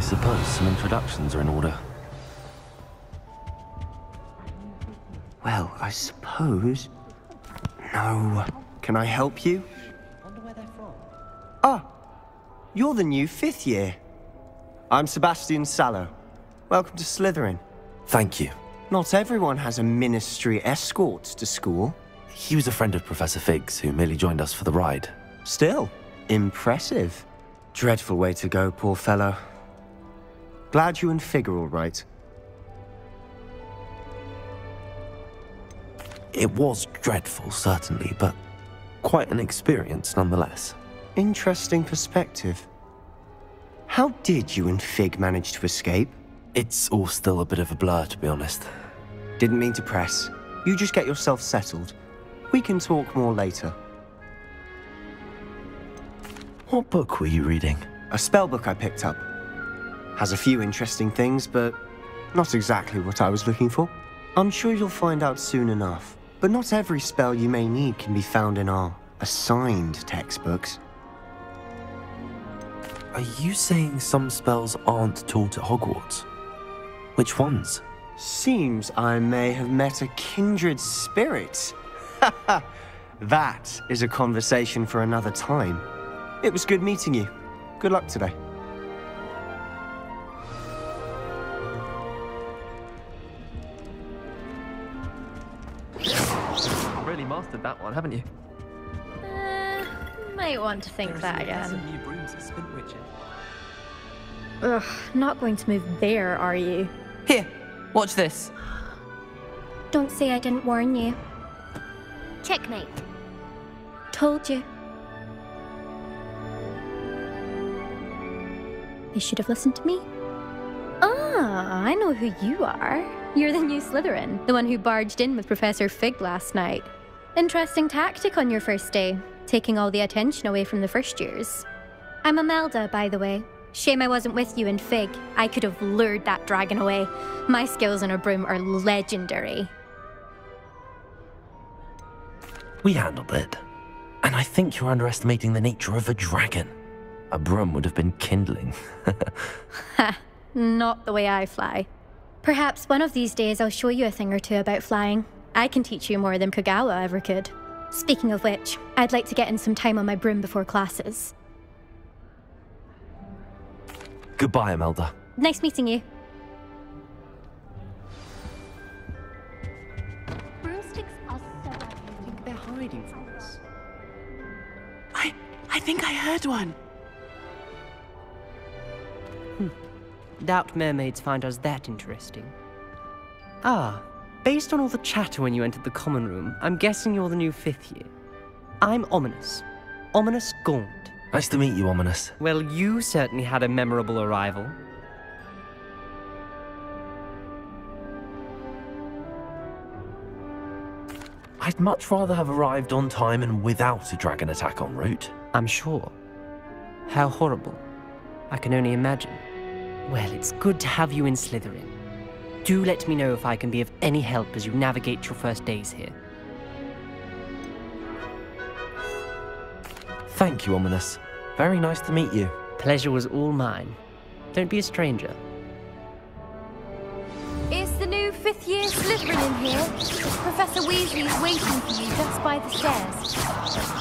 I suppose some introductions are in order. Well, I suppose. No. Can I help you? Wonder where they're from. Ah, you're the new fifth year. I'm Sebastian Sallow. Welcome to Slytherin. Thank you. Not everyone has a ministry escort to school. He was a friend of Professor Fig's who merely joined us for the ride. Still, impressive. Dreadful way to go, poor fellow. Glad you and Fig are all right. It was dreadful, certainly, but quite an experience nonetheless. Interesting perspective. How did you and Fig manage to escape? It's all still a bit of a blur, to be honest. Didn't mean to press. You just get yourself settled. We can talk more later. What book were you reading? A spell book I picked up. Has a few interesting things, but not exactly what I was looking for. I'm sure you'll find out soon enough. But not every spell you may need can be found in our assigned textbooks. Are you saying some spells aren't taught at Hogwarts? Which ones? Seems I may have met a kindred spirit. that is a conversation for another time. It was good meeting you. Good luck today. Really mastered that one, haven't you? Uh, might want to think that again. new brooms at Spintwitches. Ugh, not going to move there, are you? Here, watch this. Don't say I didn't warn you. Checkmate. Told you. You should have listened to me. Ah, I know who you are. You're the new Slytherin, the one who barged in with Professor Fig last night. Interesting tactic on your first day, taking all the attention away from the first years. I'm Imelda, by the way. Shame I wasn't with you in Fig. I could have lured that dragon away. My skills on a broom are legendary. We handled it. And I think you're underestimating the nature of a dragon. A broom would have been kindling. Not the way I fly. Perhaps one of these days I'll show you a thing or two about flying. I can teach you more than Kogawa ever could. Speaking of which, I'd like to get in some time on my broom before classes. Goodbye, Imelda. Nice meeting you. Broomsticks are so I think they're hiding from us. I I think I heard one. Doubt mermaids find us that interesting. Ah, based on all the chatter when you entered the common room, I'm guessing you're the new fifth year. I'm Ominis. Ominis Gaunt. Nice to meet you, Ominis. Well, you certainly had a memorable arrival. I'd much rather have arrived on time and without a dragon attack en route. I'm sure. How horrible. I can only imagine. Well, it's good to have you in Slytherin. Do let me know if I can be of any help as you navigate your first days here. Thank you, Ominis. Very nice to meet you. Pleasure was all mine. Don't be a stranger. Is the new fifth year Slytherin in here? Professor Weasley is waiting for you just by the stairs.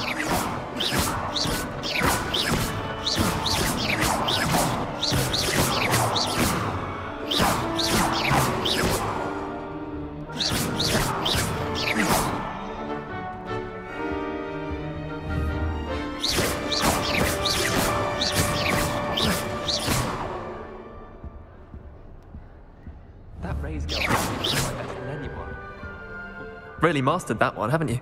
Really mastered that one, haven't you?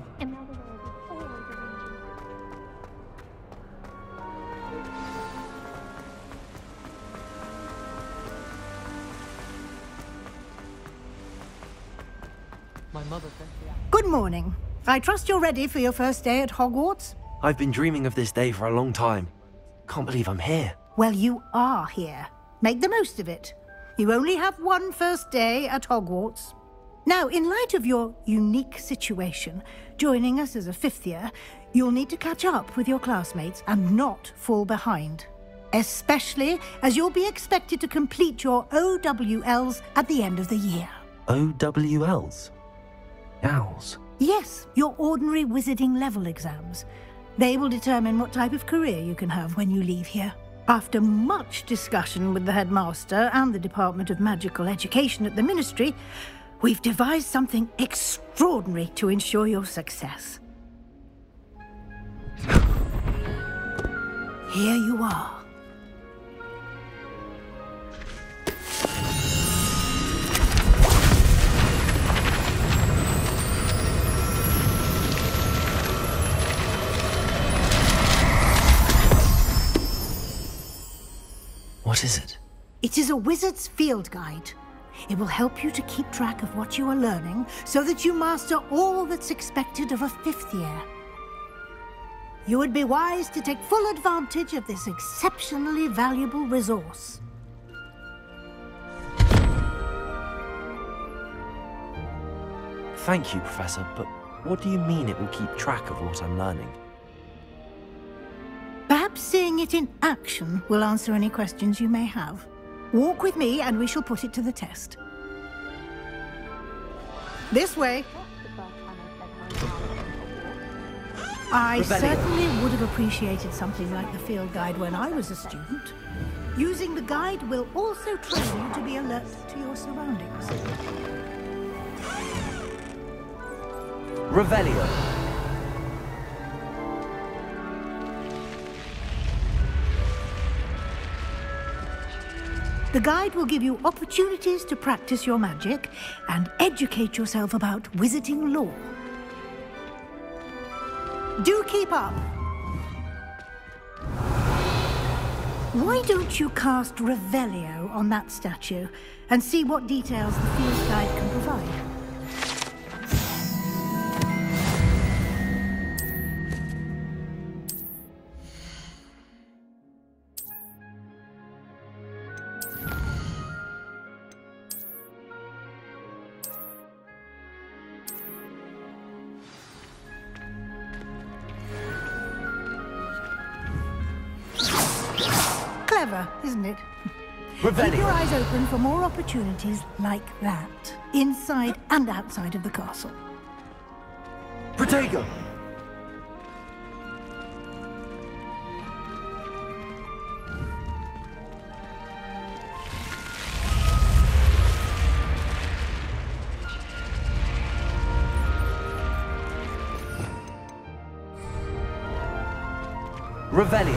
My mother sent me out. Good morning. I trust you're ready for your first day at Hogwarts? I've been dreaming of this day for a long time. Can't believe I'm here. Well, you are here. Make the most of it. You only have one first day at Hogwarts. Now, in light of your unique situation, joining us as a fifth year, you'll need to catch up with your classmates and not fall behind. especially as you'll be expected to complete your OWLs at the end of the year. OWLs? Owls? Yes, your ordinary wizarding level exams. They will determine what type of career you can have when you leave here. After much discussion with the headmaster and the Department of Magical Education at the Ministry, we've devised something extraordinary to ensure your success. Here you are. What is it? It is a wizard's field guide. It will help you to keep track of what you are learning so that you master all that's expected of a fifth year. You would be wise to take full advantage of this exceptionally valuable resource. Thank you, Professor, but what do you mean it will keep track of what I'm learning? Perhaps seeing it in action will answer any questions you may have. Walk with me and we shall put it to the test. This way. I certainly would have appreciated something like the field guide when I was a student. Using the guide will also train you to be alert to your surroundings. Revelio. The guide will give you opportunities to practice your magic and educate yourself about wizarding lore. Do keep up! Why don't you cast Revelio on that statue and see what details the field guide can opportunities like that, inside and outside of the castle. Protego! Revelio.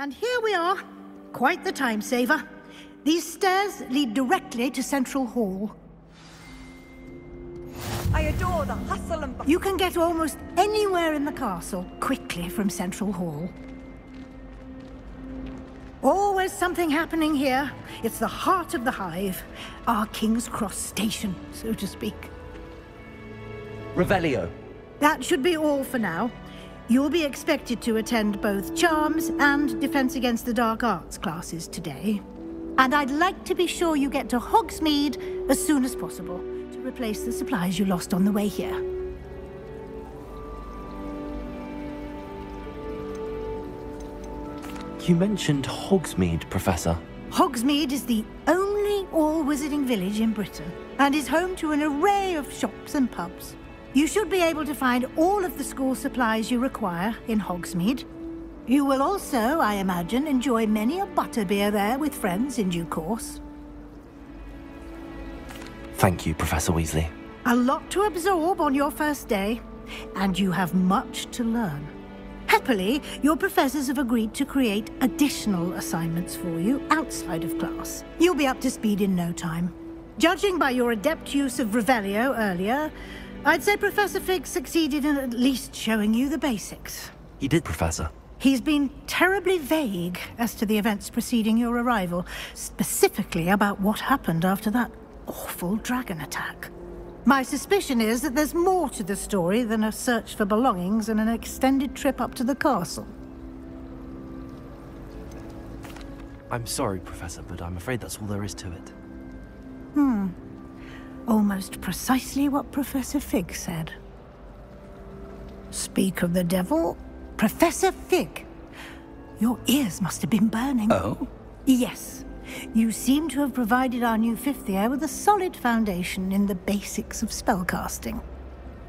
And here we are. Quite the time saver. These stairs lead directly to Central Hall. I adore the hustle and bustle. You can get almost anywhere in the castle quickly from Central Hall. Always something happening here. It's the heart of the hive. Our King's Cross station, so to speak. Revelio. That should be all for now. You'll be expected to attend both Charms and Defense Against the Dark Arts classes today. And I'd like to be sure you get to Hogsmeade as soon as possible to replace the supplies you lost on the way here. You mentioned Hogsmeade, Professor. Hogsmeade is the only all-wizarding village in Britain and is home to an array of shops and pubs. You should be able to find all of the school supplies you require in Hogsmeade. You will also, I imagine, enjoy many a butterbeer there with friends in due course. Thank you, Professor Weasley. A lot to absorb on your first day, and you have much to learn. Happily, your professors have agreed to create additional assignments for you outside of class. You'll be up to speed in no time. Judging by your adept use of Revelio earlier, I'd say Professor Fig succeeded in at least showing you the basics. He did, Professor. He's been terribly vague as to the events preceding your arrival, specifically about what happened after that awful dragon attack. My suspicion is that there's more to the story than a search for belongings and an extended trip up to the castle. I'm sorry, Professor, but I'm afraid that's all there is to it. Hmm. Almost precisely what Professor Fig said. Speak of the devil, Professor Fig. Your ears must have been burning. Oh? Yes. You seem to have provided our new fifth year with a solid foundation in the basics of spellcasting.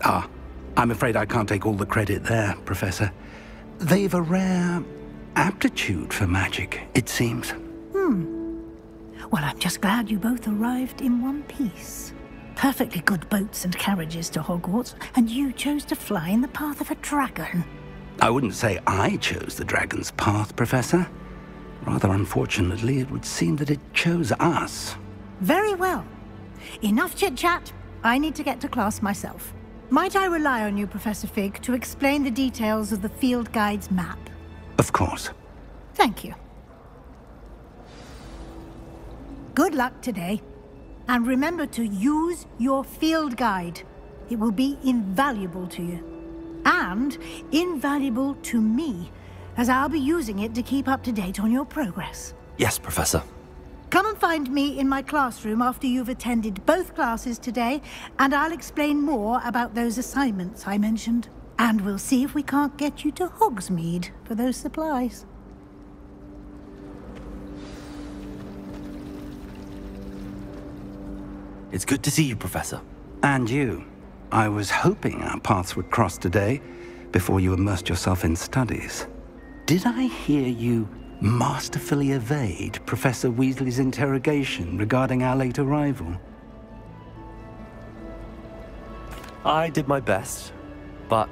Ah, I'm afraid I can't take all the credit there, Professor. They've a rare aptitude for magic, it seems. Hmm. Well, I'm just glad you both arrived in one piece. Perfectly good boats and carriages to Hogwarts, and you chose to fly in the path of a dragon. I wouldn't say I chose the dragon's path, Professor. Rather unfortunately, it would seem that it chose us. Very well. Enough chit-chat. I need to get to class myself. Might I rely on you, Professor Fig, to explain the details of the field guide's map? Of course. Thank you. Good luck today. And remember to use your field guide. It will be invaluable to you. And invaluable to me as I'll be using it to keep up to date on your progress. Yes, Professor. Come and find me in my classroom after you've attended both classes today, and I'll explain more about those assignments I mentioned. And we'll see if we can't get you to Hogsmeade for those supplies. It's good to see you, Professor. And you. I was hoping our paths would cross today, before you immersed yourself in studies. Did I hear you masterfully evade Professor Weasley's interrogation regarding our late arrival? I did my best, but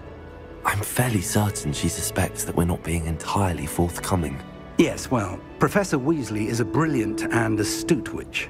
I'm fairly certain she suspects that we're not being entirely forthcoming. Yes, well, Professor Weasley is a brilliant and astute witch.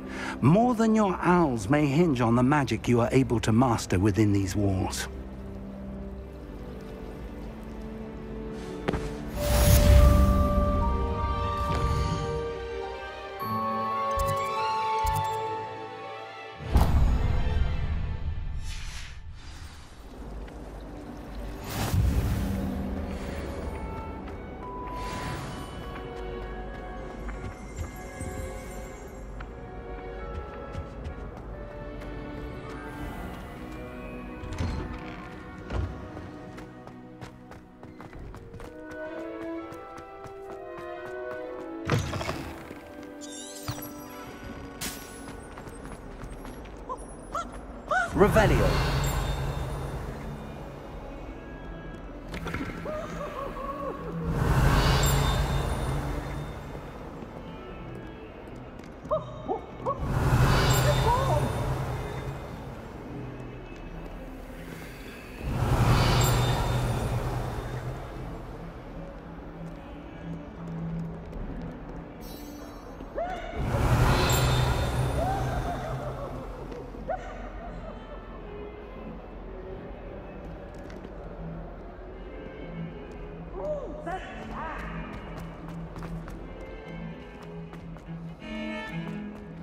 More than your owls may hinge on the magic you are able to master within these walls.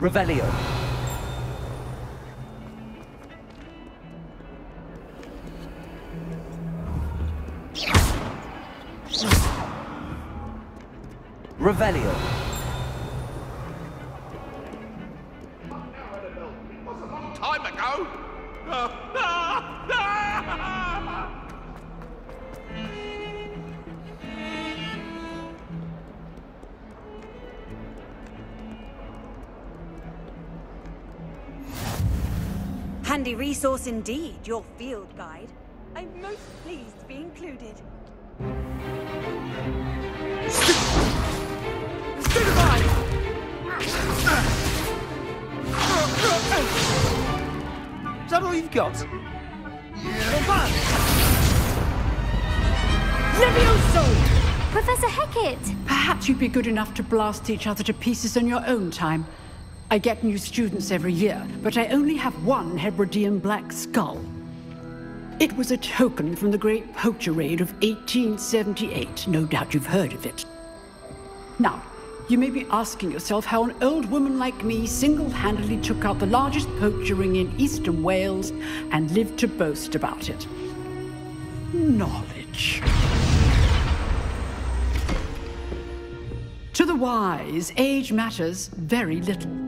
Revelio. Revelio. Resource indeed, your field guide. I'm most pleased to be included. Is that all you've got? Levioso! Professor Hecat! Perhaps you'd be good enough to blast each other to pieces in your own time. I get new students every year, but I only have one Hebridean black skull. It was a token from the Great Poacher Raid of 1878. No doubt you've heard of it. Now, you may be asking yourself how an old woman like me single-handedly took out the largest poacher ring in eastern Wales and lived to boast about it. Knowledge. To the wise, age matters very little.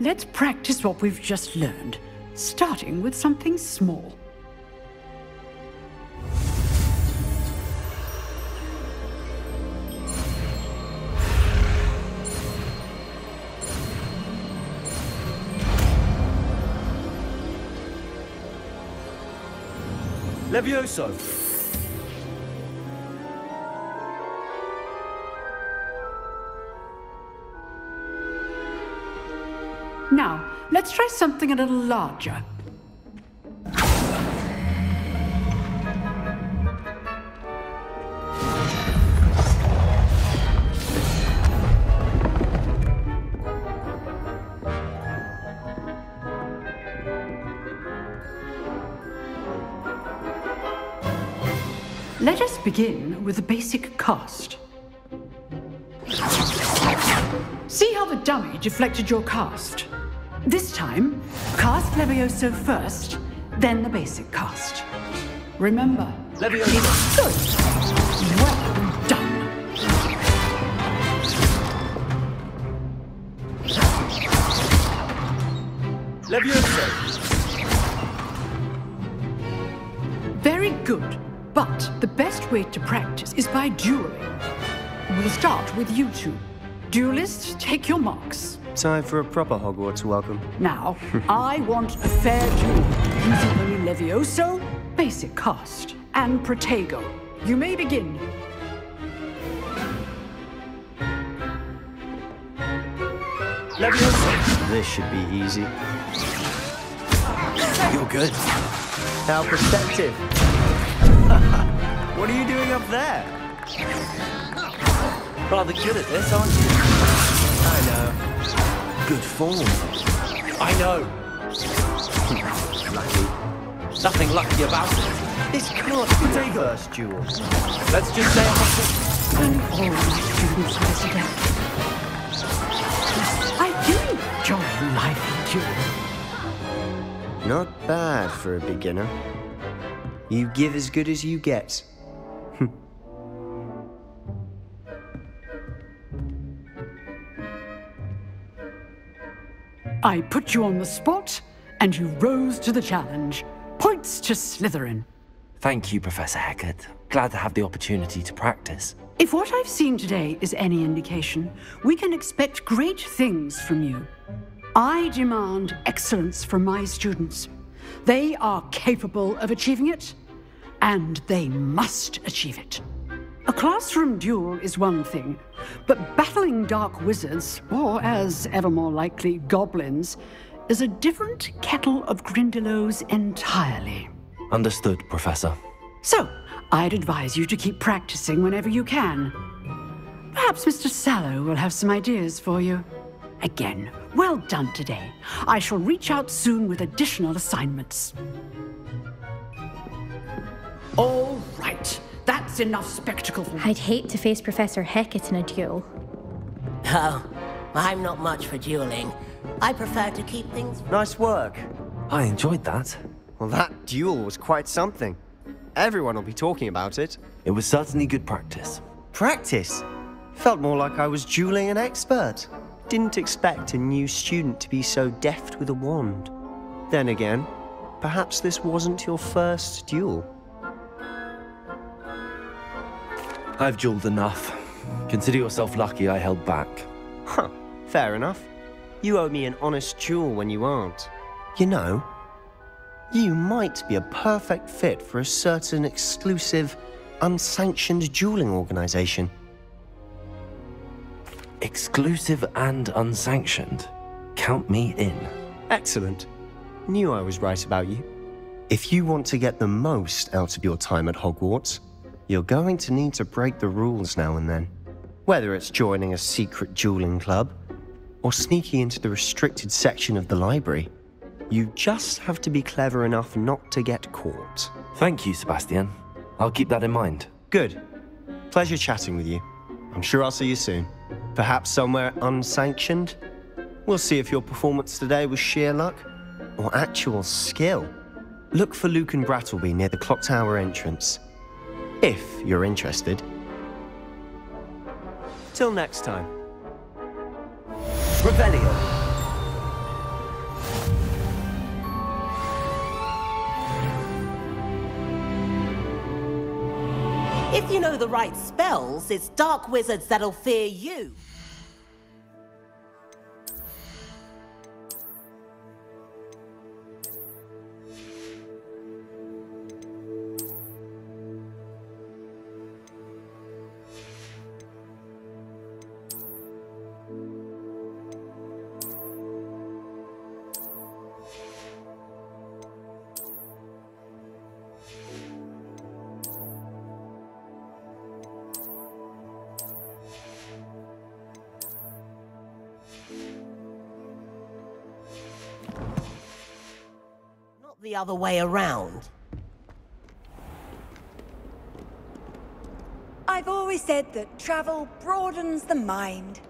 let's practice what we've just learned, starting with something small. Levioso. Now, let's try something a little larger. Let us begin with the basic cast. See how the dummy deflected your cast? This time, cast Levioso first, then the basic cast. Remember, Levioso. Good. Well done. Levioso. Very good. But the best way to practice is by dueling. We'll start with you two. Duelists, take your marks. Time for a proper Hogwarts welcome. Now, I want a fair duel using only Levioso, basic cast, and Protego. You may begin. Levioso. This should be easy. You're good. How perceptive. what are you doing up there? Rather good at this, aren't you? I know. Good form. I know. Lucky. Nothing lucky about it. This can't be the first duel. Let's just say I'm And all my students listen out. I do enjoy life in duel. Not bad for a beginner. You give as good as you get. I put you on the spot, and you rose to the challenge. Points to Slytherin. Thank you, Professor Hecat. Glad to have the opportunity to practice. If what I've seen today is any indication, we can expect great things from you. I demand excellence from my students. They are capable of achieving it, and they must achieve it. A classroom duel is one thing, but battling dark wizards, or as ever more likely, goblins, is a different kettle of Grindylows entirely. Understood, Professor. So, I'd advise you to keep practicing whenever you can. Perhaps Mr. Sallow will have some ideas for you. Again, well done today. I shall reach out soon with additional assignments. All right. That's enough spectacle for I'd hate to face Professor Hecat in a duel. Oh, I'm not much for dueling. I prefer to keep things. Nice work. I enjoyed that. Well, that duel was quite something. Everyone will be talking about it. It was certainly good practice. Practice? Felt more like I was dueling an expert. Didn't expect a new student to be so deft with a wand. Then again, perhaps this wasn't your first duel. I've dueled enough. Consider yourself lucky I held back. Huh, fair enough. You owe me an honest duel when you aren't. You know, you might be a perfect fit for a certain exclusive, unsanctioned dueling organization. Exclusive and unsanctioned. Count me in. Excellent. Knew I was right about you. If you want to get the most out of your time at Hogwarts, you're going to need to break the rules now and then. Whether it's joining a secret dueling club, or sneaking into the restricted section of the library, you just have to be clever enough not to get caught. Thank you, Sebastian. I'll keep that in mind. Good. Pleasure chatting with you. I'm sure I'll see you soon. Perhaps somewhere unsanctioned? We'll see if your performance today was sheer luck or actual skill. Look for Lucan Brattleby near the clock tower entrance. If you're interested. Till next time. Revelio. If you know the right spells, it's dark wizards that'll fear you. Other way around. I've always said that travel broadens the mind.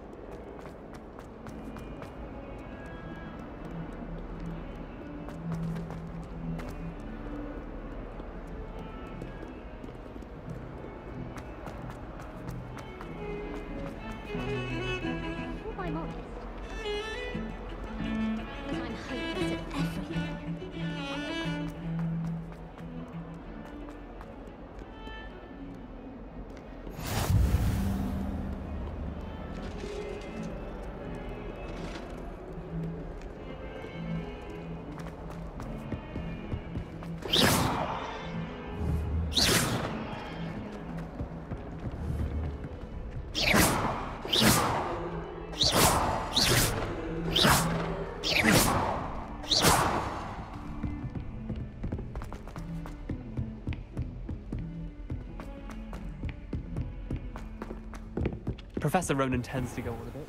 Professor Ronen tends to go on a bit.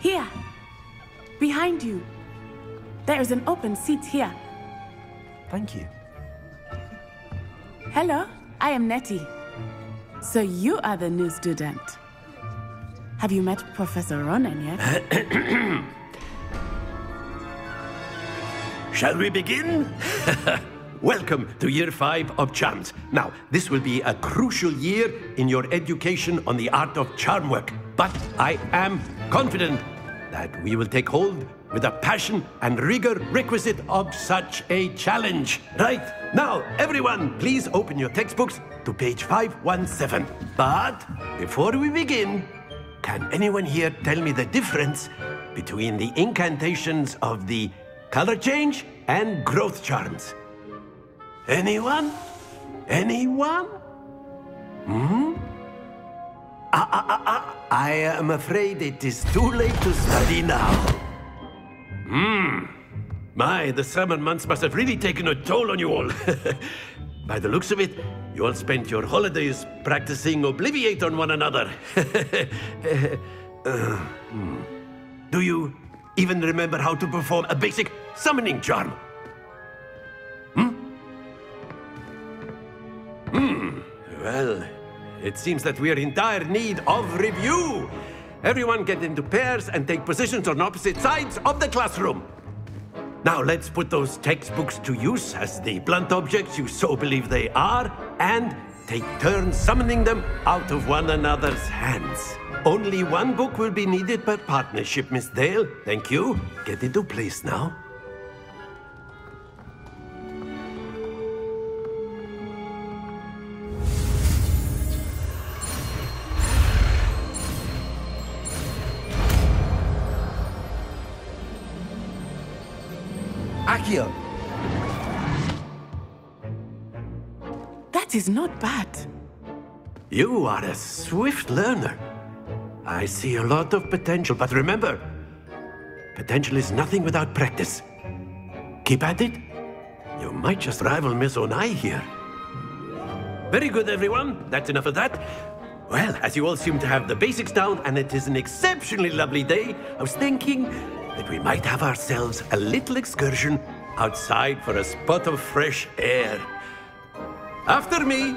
Here. Behind you. There is an open seat here. Thank you. Hello, I am Nettie. So you are the new student. Have you met Professor Ronen yet? Shall we begin? Welcome to year five of charms. Now, this will be a crucial year in your education on the art of charm work. But I am confident that we will take hold with the passion and rigor requisite of such a challenge. Right, now, everyone, please open your textbooks to page 517. But before we begin, can anyone here tell me the difference between the incantations of the color change and growth charms? Anyone? Anyone? Hmm? Ah, ah, ah, ah. I am afraid it is too late to study now. Hmm. My, the summer months must have really taken a toll on you all. By the looks of it, you all spent your holidays practicing Obliviate on one another. Uh, hmm. Do you even remember how to perform a basic summoning charm? Hmm? Hmm. Well, it seems that we are in dire need of review. Everyone get into pairs and take positions on opposite sides of the classroom. Now let's put those textbooks to use as the blunt objects you so believe they are, and take turns summoning them out of one another's hands. Only one book will be needed per partnership, Miss Dale. Thank you. Get into place now. Accio. That is not bad. You are a swift learner. I see a lot of potential, but remember, potential is nothing without practice. Keep at it. You might just rival Miss Onai here. Very good, everyone. That's enough of that. Well, as you all seem to have the basics down, and it is an exceptionally lovely day, I was thinking that we might have ourselves a little excursion outside for a spot of fresh air. After me!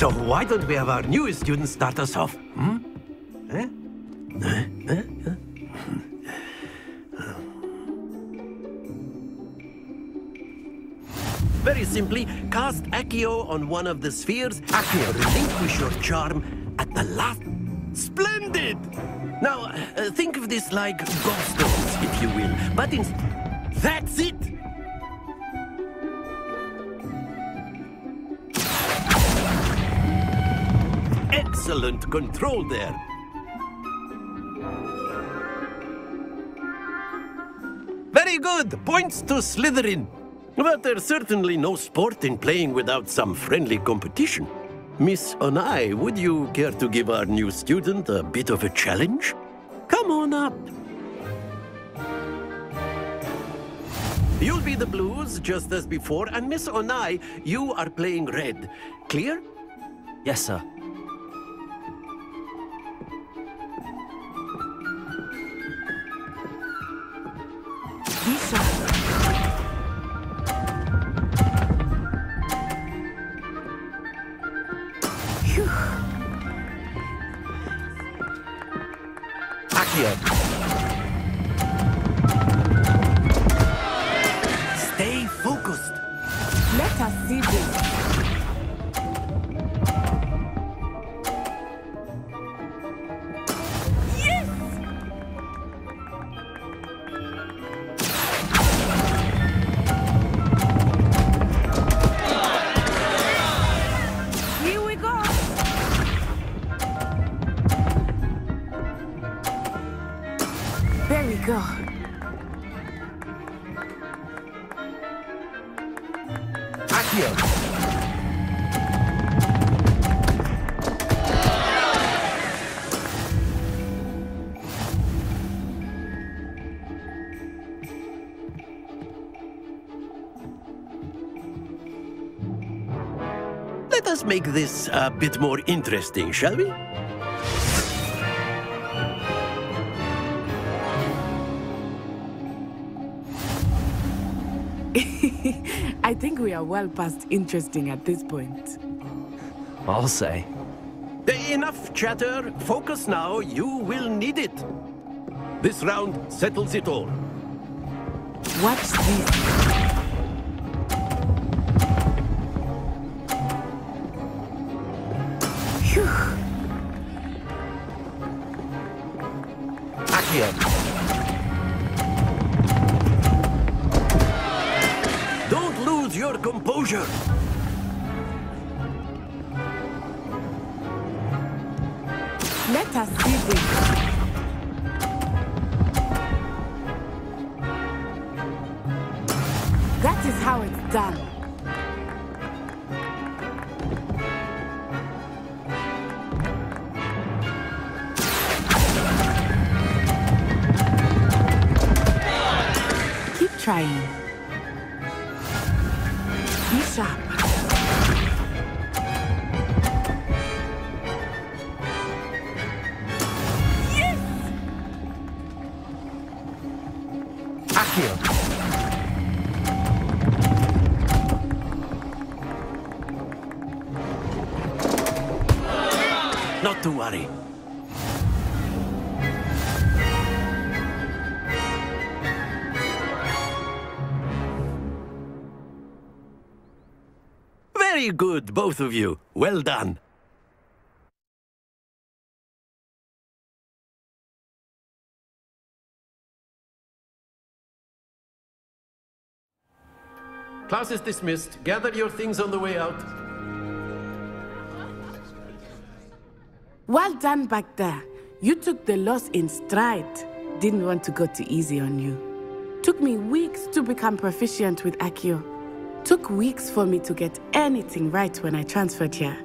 so why don't we have our newest student start us off? Hmm? Eh? Eh? Eh? Very simply, cast Accio on one of the spheres. Accio, relinquish your charm at the last. Splendid! Now, uh, think of this like gobstones, if you will. But in... That's it! Excellent control there. Very good. Points to Slytherin. But there's certainly no sport in playing without some friendly competition. Miss Onai, would you care to give our new student a bit of a challenge? Come on up. You'll be the blues, just as before, and Miss Onai, you are playing red. Clear? Yes, sir. Make this a bit more interesting, shall we? I think we are well past interesting at this point. I'll say. Enough chatter. Focus now. You will need it. This round settles it all. Watch this. Very both of you. Well done. Class is dismissed. Gather your things on the way out. Well done back there. You took the loss in stride. Didn't want to go too easy on you. Took me weeks to become proficient with Accio. Took weeks for me to get anything right when I transferred here.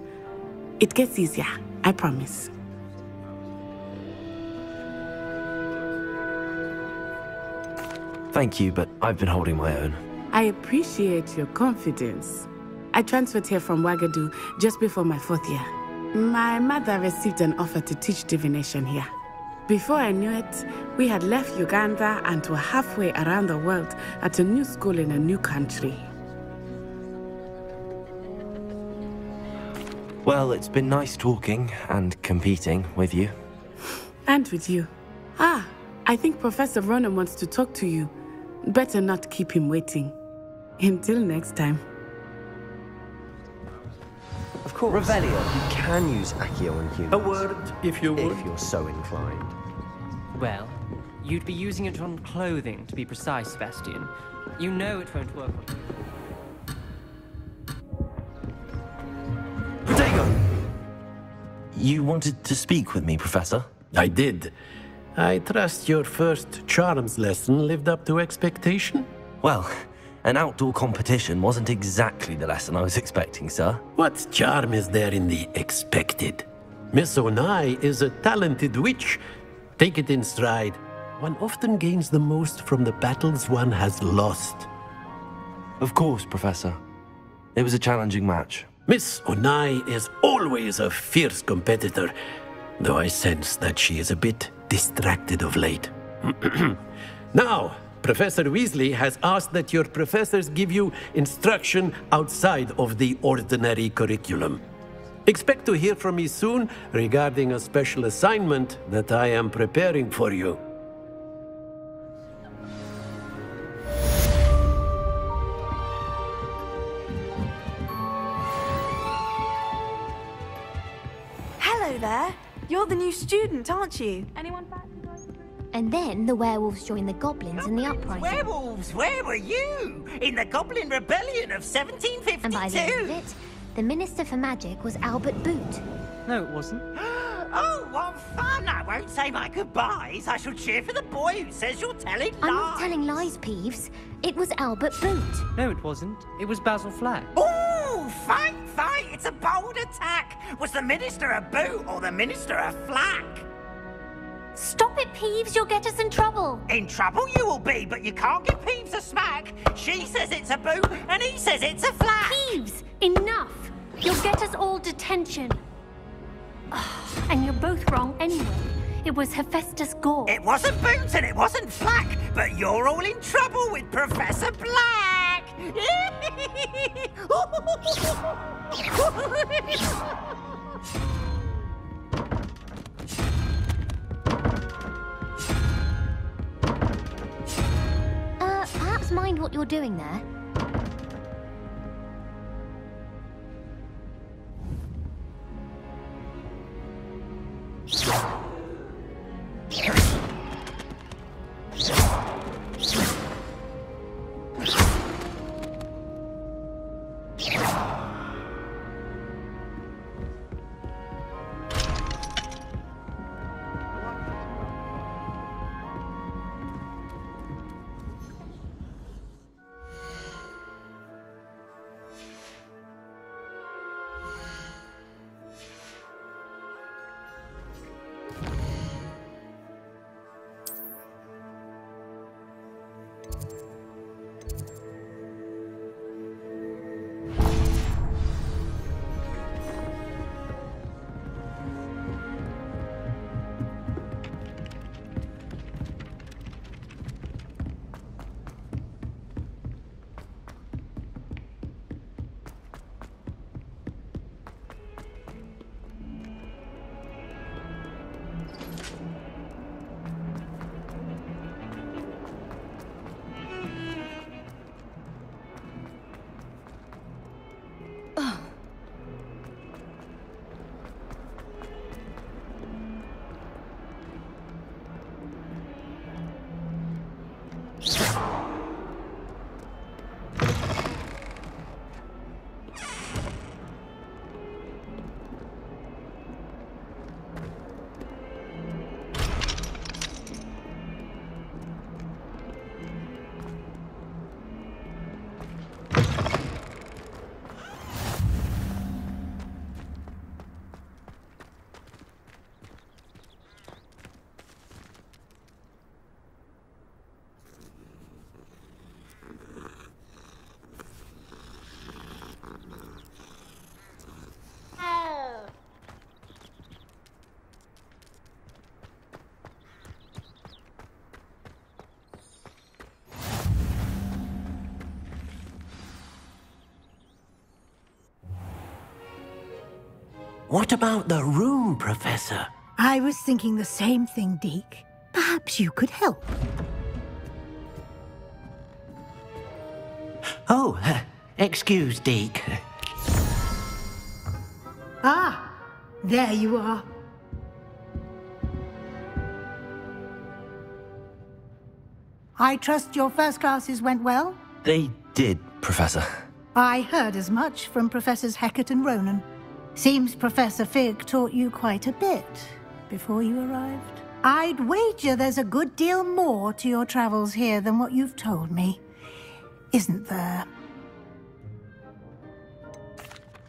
It gets easier, I promise. Thank you, but I've been holding my own. I appreciate your confidence. I transferred here from Wagadu just before my fourth year. My mother received an offer to teach divination here. Before I knew it, we had left Uganda and were halfway around the world at a new school in a new country. Well, it's been nice talking and competing with you. And with you. Ah, I think Professor Ronen wants to talk to you. Better not keep him waiting. Until next time. Of course. Revelio. You can use Accio on humans. A word, if you would. If you're so inclined. Well, you'd be using it on clothing, to be precise, Sebastian. You know it won't work on You wanted to speak with me, Professor? I did. I trust your first charms lesson lived up to expectation? Well, an outdoor competition wasn't exactly the lesson I was expecting, sir. What charm is there in the expected? Miss Onai is a talented witch. Take it in stride. One often gains the most from the battles one has lost. Of course, Professor. It was a challenging match. Miss Onai is always a fierce competitor, though I sense that she is a bit distracted of late. now, Professor Weasley has asked that your professors give you instruction outside of the ordinary curriculum. Expect to hear from me soon regarding a special assignment that I am preparing for you. You're the new student, aren't you? Anyone back? And then the werewolves joined the goblins in the uprising. Werewolves, where were you? In the Goblin Rebellion of 1752? And by the end of it, the Minister for Magic was Albert Boot. No, it wasn't. oh, what fun! I won't say my goodbyes. I shall cheer for the boy who says you're telling lies. I'm not telling lies, Peeves. It was Albert Boot. No, it wasn't. It was Basil Flack. Oh, Oh, fight! It's a bold attack! Was the Minister a boot or the Minister a flack? Stop it, Peeves. You'll get us in trouble. In trouble you will be, but you can't give Peeves a smack. She says it's a boot, and he says it's a flack. Peeves, enough. You'll get us all detention. Ah, and you're both wrong anyway. It was Hephaestus Gore. It wasn't boot and it wasn't flack, but you're all in trouble with Professor Black. Uh, perhaps mind what you're doing there. What about the room, Professor? I was thinking the same thing, Deek. Perhaps you could help. Oh, uh, excuse, Deek. Ah, there you are. I trust your first classes went well? They did, Professor. I heard as much from Professors Hecat and Ronen. Seems Professor Fig taught you quite a bit before you arrived. I'd wager there's a good deal more to your travels here than what you've told me. Isn't there?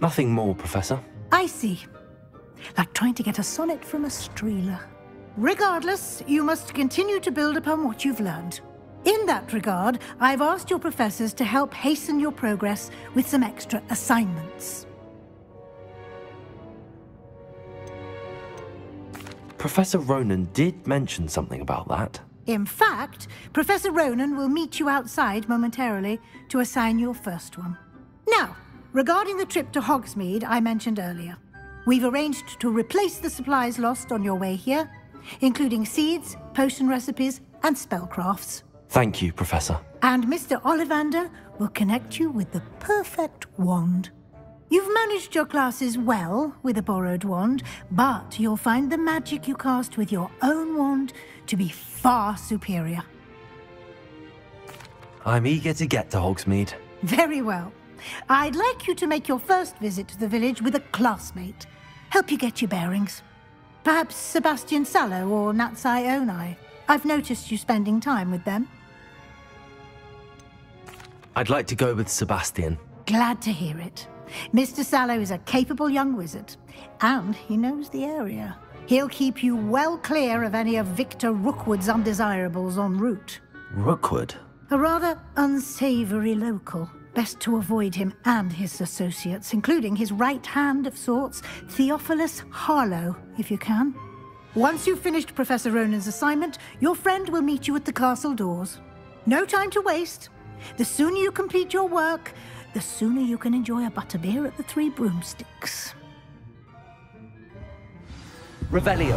Nothing more, Professor. I see. Like trying to get a sonnet from a streeler. Regardless, you must continue to build upon what you've learned. In that regard, I've asked your professors to help hasten your progress with some extra assignments. Professor Ronen did mention something about that. In fact, Professor Ronen will meet you outside momentarily to assign your first one. Now, regarding the trip to Hogsmeade I mentioned earlier, we've arranged to replace the supplies lost on your way here, including seeds, potion recipes, and spellcrafts. Thank you, Professor. And Mr. Ollivander will connect you with the perfect wand. You've managed your classes well with a borrowed wand, but you'll find the magic you cast with your own wand to be far superior. I'm eager to get to Hogsmeade. Very well. I'd like you to make your first visit to the village with a classmate. Help you get your bearings. Perhaps Sebastian Sallow or Natsai Onai. I've noticed you spending time with them. I'd like to go with Sebastian. Glad to hear it. Mr. Sallow is a capable young wizard, and he knows the area. He'll keep you well clear of any of Victor Rookwood's undesirables en route. Rookwood? A rather unsavory local. Best to avoid him and his associates, including his right hand of sorts, Theophilus Harlow, if you can. Once you've finished Professor Ronen's assignment, your friend will meet you at the castle doors. No time to waste. The sooner you complete your work, the sooner you can enjoy a butterbeer at the Three Broomsticks. Revelio.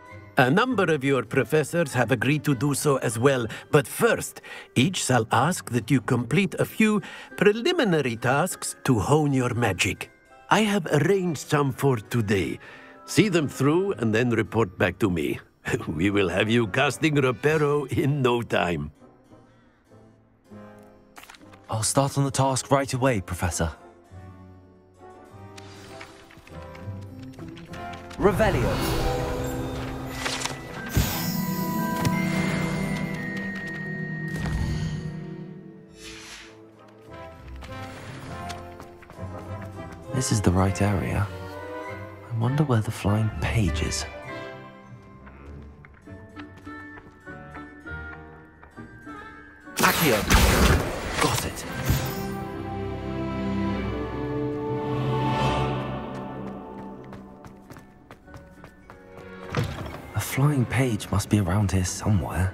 A number of your professors have agreed to do so as well, but first, each shall ask that you complete a few preliminary tasks to hone your magic. I have arranged some for today. See them through and then report back to me. we will have you casting Reparo in no time. I'll start on the task right away, Professor. Revelio. This is the right area. I wonder where the flying page is. Accio. Got it. A flying page must be around here somewhere.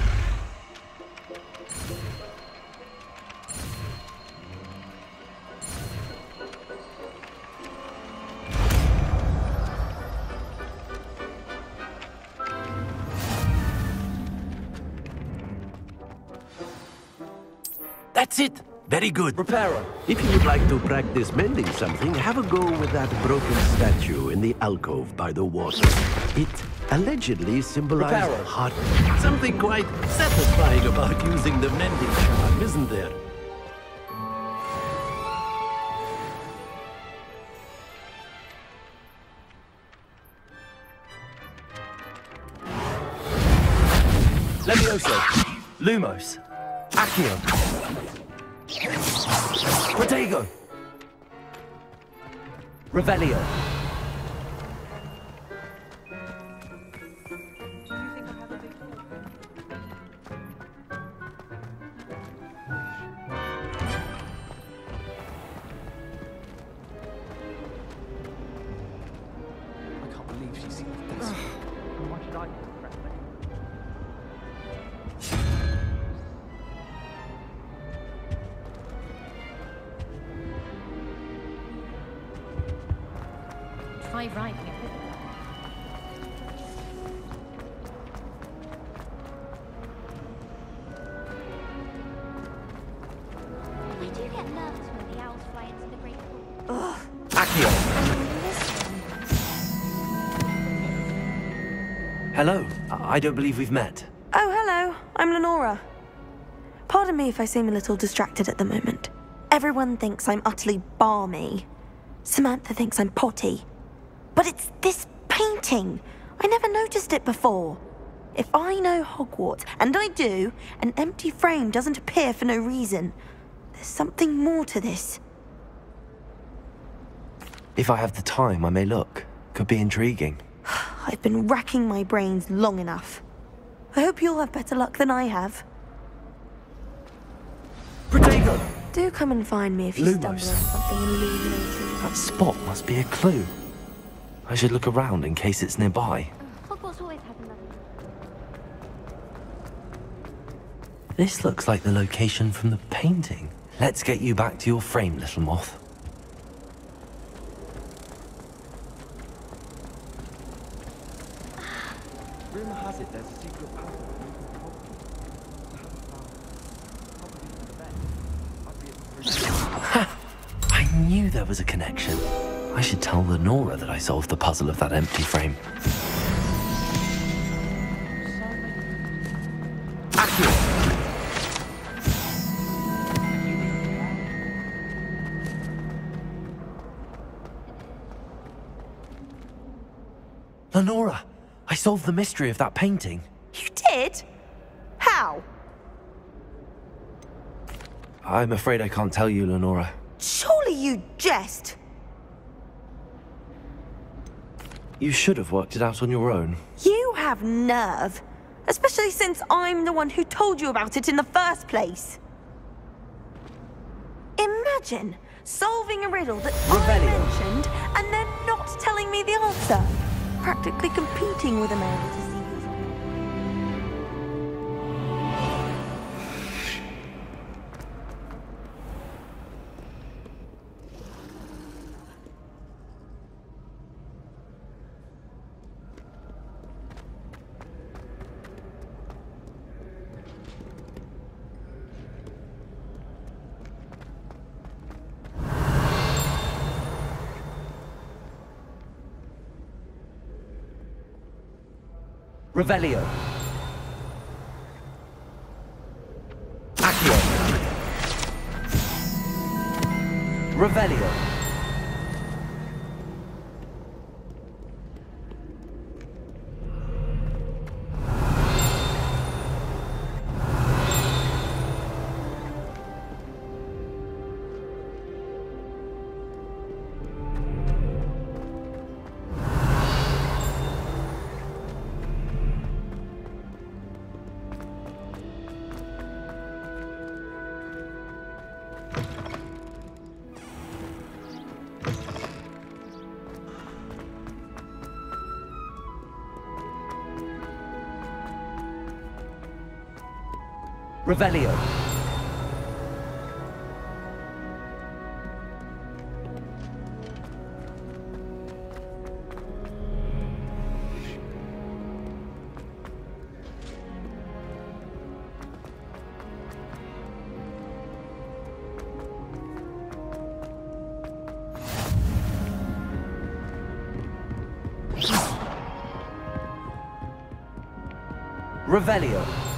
That's it. Very good. Reparo. If you would like to practice mending something, have a go with that broken statue in the alcove by the water. It allegedly symbolizes heart. Something quite satisfying about using the mending charm, isn't there? Levioso. Lumos. Accio. Protego. Revelio. I don't believe we've met. Oh, hello. I'm Lenora. Pardon me if I seem a little distracted at the moment. Everyone thinks I'm utterly balmy. Samantha thinks I'm potty. But it's this painting. I never noticed it before. If I know Hogwarts, and I do, an empty frame doesn't appear for no reason. There's something more to this. If I have the time, I may look. Could be intriguing. I've been racking my brains long enough. I hope you'll have better luck than I have. Protego! Do come and find me if you stumble on something illuminating. That spot must be a clue. I should look around in case it's nearby. Hogwarts always has another. This looks like the location from the painting. Let's get you back to your frame, little moth. Rumor has it there's a secret passage. I knew there was a connection. I should tell Lenora that I solved the puzzle of that empty frame. Lenora, I solved the mystery of that painting. You did? How? I'm afraid I can't tell you, Lenora. Surely you jest. You should have worked it out on your own. You have nerve. Especially since I'm the one who told you about it in the first place. Imagine solving a riddle that I mentioned and then not telling me the answer. Practically competing with Amanda to Revelio. Accio. Revelio. Revelio. Revelio.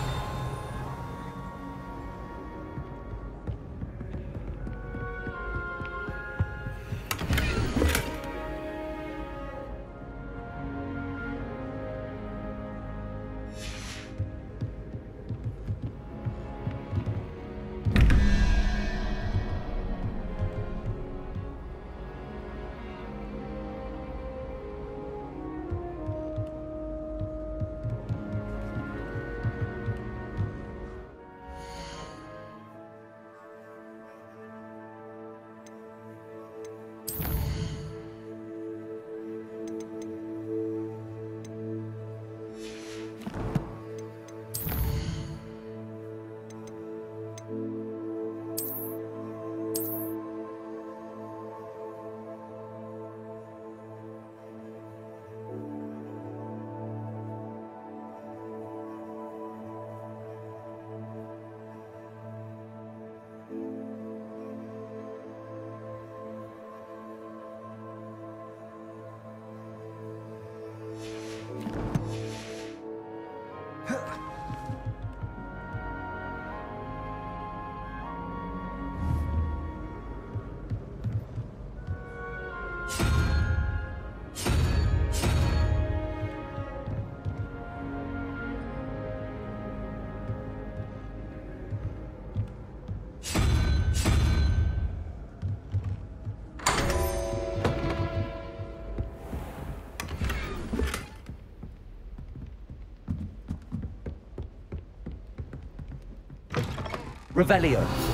Revelio.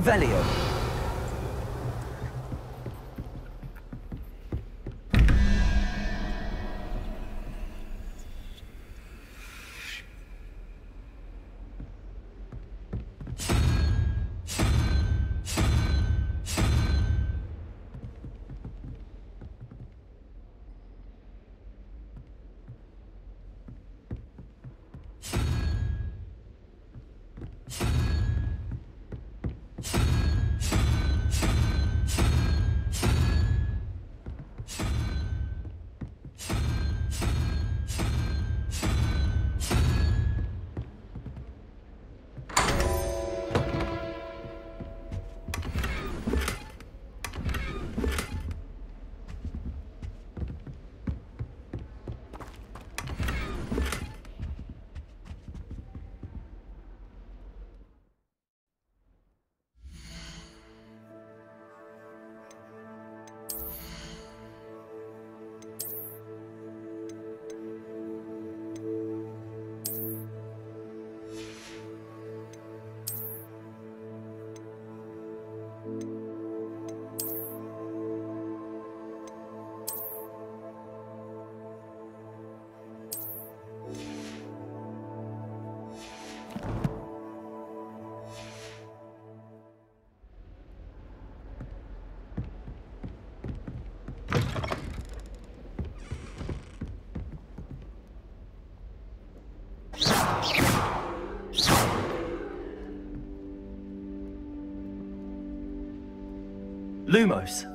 Revelio. Lumos,